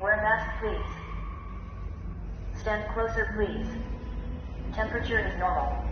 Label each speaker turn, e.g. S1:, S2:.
S1: Wear mask, please. Stand closer, please. Temperature is normal.